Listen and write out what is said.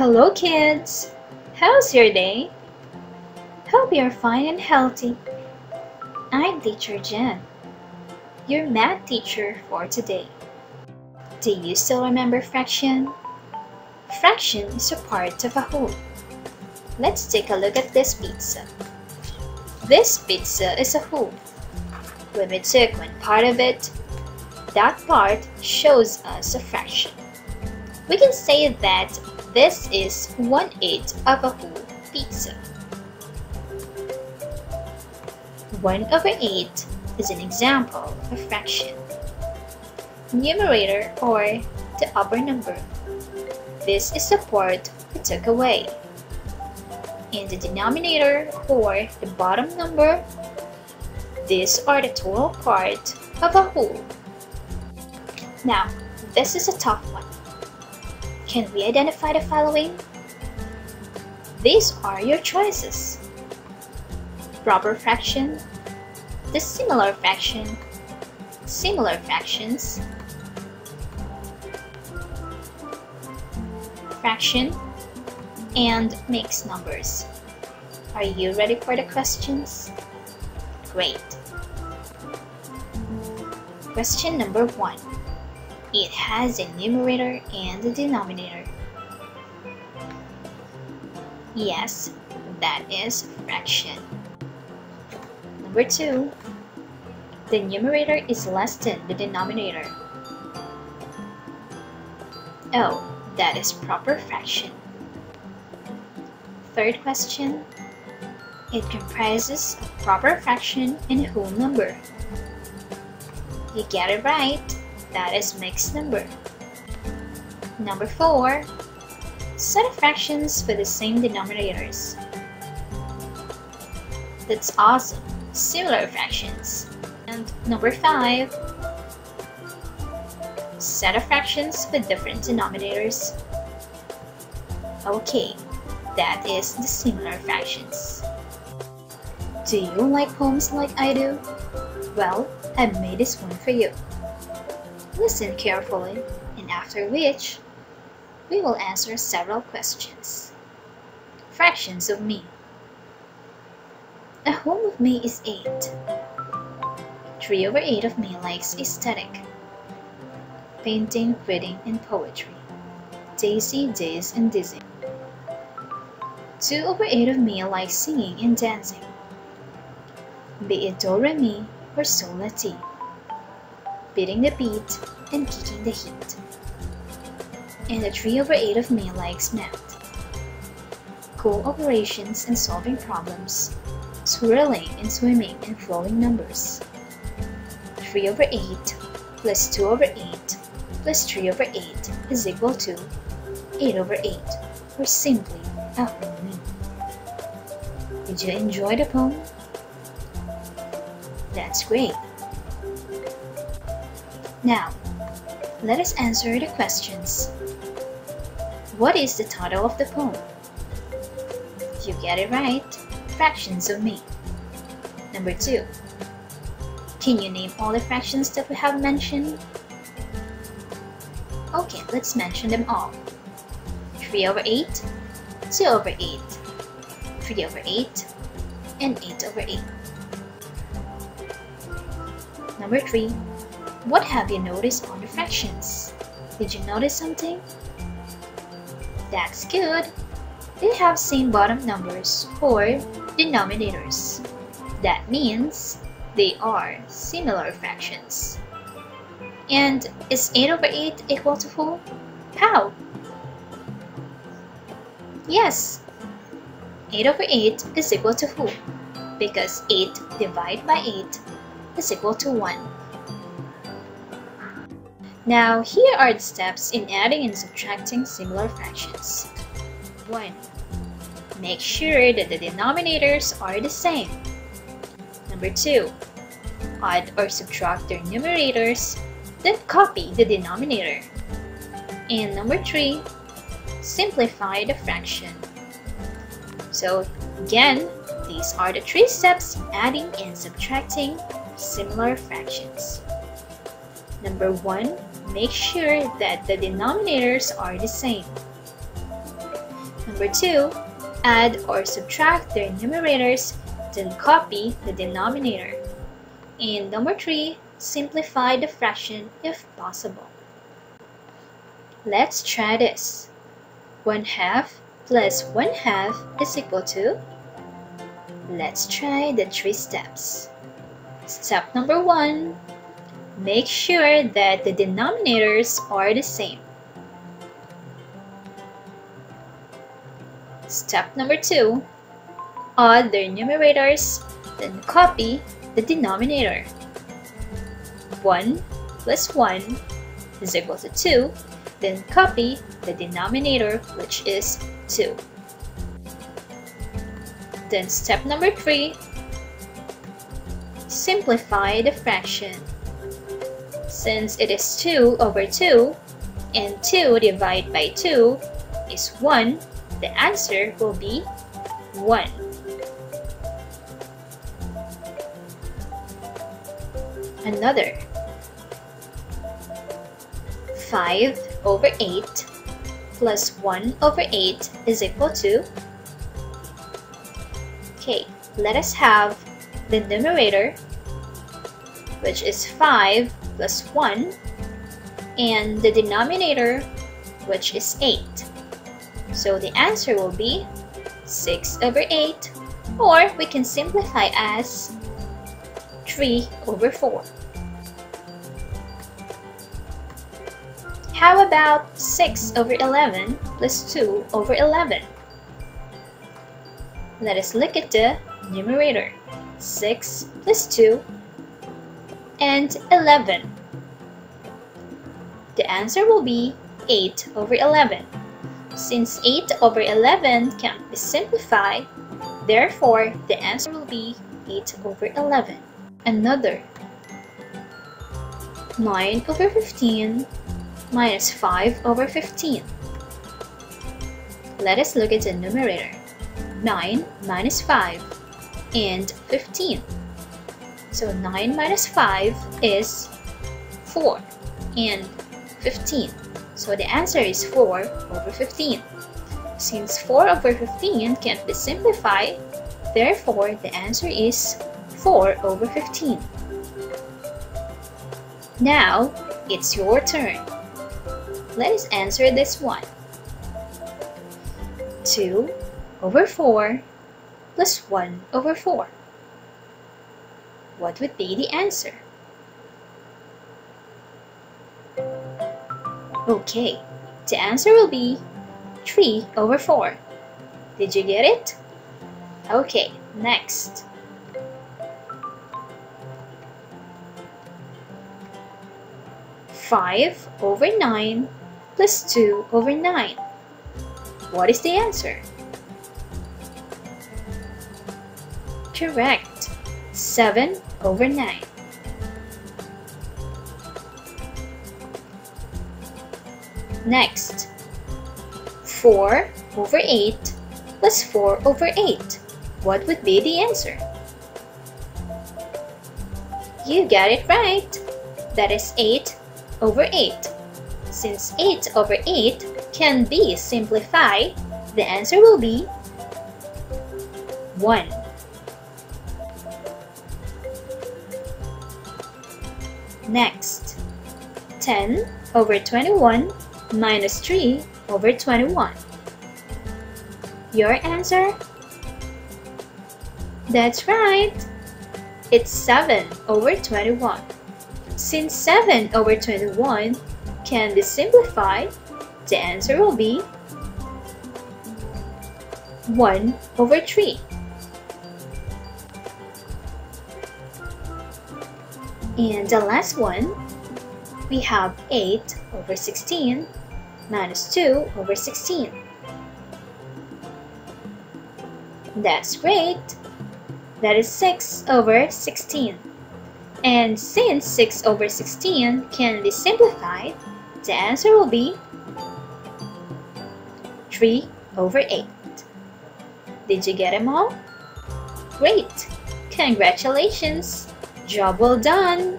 Hello kids! How's your day? Hope you're fine and healthy. I'm teacher Jen, your math teacher for today. Do you still remember fraction? Fraction is a part of a whole. Let's take a look at this pizza. This pizza is a whole. When we took one part of it, that part shows us a fraction. We can say that this is 1 8 of a whole pizza. 1 over 8 is an example of fraction. Numerator or the upper number. This is the part we took away. In the denominator or the bottom number, these are the total part of a whole. Now, this is a tough one. Can we identify the following? These are your choices. Proper fraction, dissimilar fraction, similar fractions, fraction, and mixed numbers. Are you ready for the questions? Great. Question number one. It has a numerator and a denominator. Yes, that is fraction. Number 2. The numerator is less than the denominator. Oh, that is proper fraction. Third question. It comprises a proper fraction and a whole number. You get it right that is mixed number. Number 4. Set of fractions with the same denominators. That's awesome, similar fractions. And number 5. Set of fractions with different denominators. Okay, that is the similar fractions. Do you like poems like I do? Well, I made this one for you. Listen carefully, and after which, we will answer several questions. Fractions of me. A whole of me is 8. 3 over 8 of me likes aesthetic. Painting, reading, and poetry. Daisy, Days, and Dizzy. 2 over 8 of me likes singing and dancing. Be it do re mi or sol ti beating the beat, and kicking the heat. And the 3 over 8 of me likes math. Cool operations and solving problems, swirling and swimming and flowing numbers. 3 over 8 plus 2 over 8 plus 3 over 8 is equal to 8 over 8, or simply a whole mean. Did you enjoy the poem? That's great. Now, let us answer the questions. What is the title of the poem? If You get it right. Fractions of me. Number 2. Can you name all the fractions that we have mentioned? Okay, let's mention them all. 3 over 8, 2 over 8, 3 over 8, and 8 over 8. Number 3. What have you noticed on the fractions? Did you notice something? That's good. They have same bottom numbers or denominators. That means they are similar fractions. And is 8 over 8 equal to 4? How? Yes, 8 over 8 is equal to 4 because 8 divided by 8 is equal to 1. Now, here are the steps in adding and subtracting similar fractions. 1. Make sure that the denominators are the same. Number 2. Add or subtract their numerators, then copy the denominator. And number 3. Simplify the fraction. So, again, these are the three steps in adding and subtracting similar fractions. Number 1 make sure that the denominators are the same. number 2, add or subtract their numerators, then copy the denominator. And number 3, simplify the fraction if possible. Let's try this. 1 half plus 1 half is equal to? Let's try the three steps. Step number 1. Make sure that the denominators are the same. Step number 2. Add their numerators, then copy the denominator. 1 plus 1 is equal to 2 then copy the denominator which is 2. Then step number 3, simplify the fraction. Since it is 2 over 2 and 2 divided by 2 is 1, the answer will be 1. Another 5 over 8 plus 1 over 8 is equal to Okay, let us have the numerator which is 5 plus 1 and the denominator which is 8. So the answer will be 6 over 8 or we can simplify as 3 over 4. How about 6 over 11 plus 2 over 11? Let us look at the numerator. 6 plus 2 and 11. The answer will be 8 over 11. Since 8 over 11 can be simplified, therefore the answer will be 8 over 11. Another 9 over 15 minus 5 over 15. Let us look at the numerator. 9 minus 5 and 15. So 9 minus 5 is 4 and 15. So the answer is 4 over 15. Since 4 over 15 can't be simplified, therefore the answer is 4 over 15. Now, it's your turn. Let us answer this one. 2 over 4 plus 1 over 4. What would be the answer? Okay, the answer will be 3 over 4. Did you get it? Okay, next. Five over nine plus 2 over 9. What is the answer? Correct. 7 over 9. Next, 4 over 8 plus 4 over 8. What would be the answer? You got it right. That is 8 over 8. Since 8 over 8 can be simplified, the answer will be 1. Next, 10 over 21 minus 3 over 21. Your answer? That's right! It's 7 over 21. Since 7 over 21 can be simplified, the answer will be 1 over 3. And the last one, we have 8 over 16 minus 2 over 16. That's great! That is 6 over 16. And since 6 over 16 can be simplified, the answer will be 3 over 8. Did you get them all? Great! Congratulations! Job well done!